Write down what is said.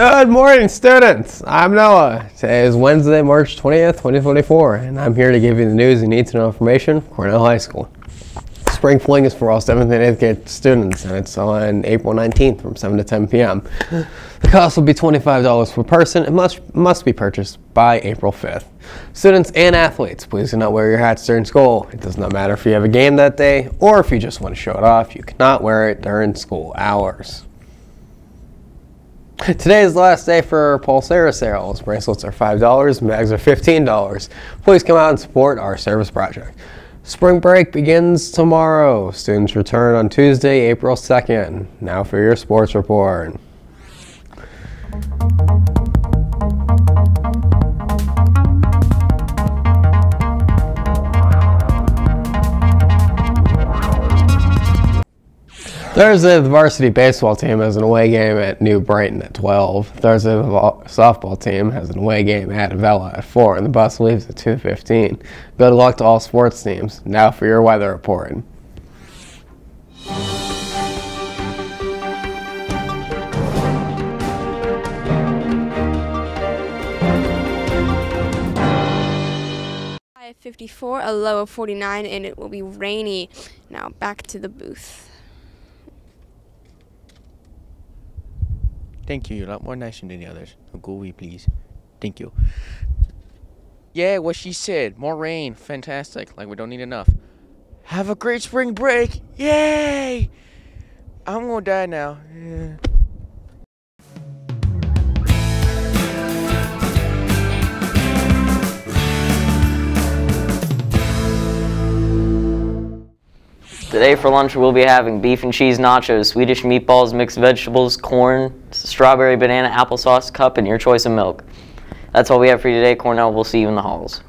Good morning, students. I'm Noah. Today is Wednesday, March 20th, 2024, and I'm here to give you the news you need to know information Cornell High School. Spring Fling is for all 7th and 8th grade students, and it's on April 19th from 7 to 10 p.m. The cost will be $25 per person and must, must be purchased by April 5th. Students and athletes, please do not wear your hats during school. It does not matter if you have a game that day or if you just want to show it off. You cannot wear it during school hours. Today is the last day for Pulsera sales. Bracelets are $5, bags are $15. Please come out and support our service project. Spring break begins tomorrow. Students return on Tuesday, April 2nd. Now for your sports report. Thursday, the varsity baseball team has an away game at New Brighton at 12. Thursday, the softball team has an away game at Avella at 4, and the bus leaves at 2.15. Good luck to all sports teams. Now for your weather report. High 54, a low of 49, and it will be rainy. Now back to the booth. Thank you. You're a lot more nicer than the others. Oh, go away, please. Thank you. Yeah, what she said. More rain. Fantastic. Like we don't need enough. Have a great spring break. Yay! I'm gonna die now. Yeah. Today for lunch we'll be having beef and cheese nachos, Swedish meatballs, mixed vegetables, corn, strawberry banana applesauce cup, and your choice of milk. That's all we have for you today, Cornell. We'll see you in the halls.